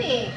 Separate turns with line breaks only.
你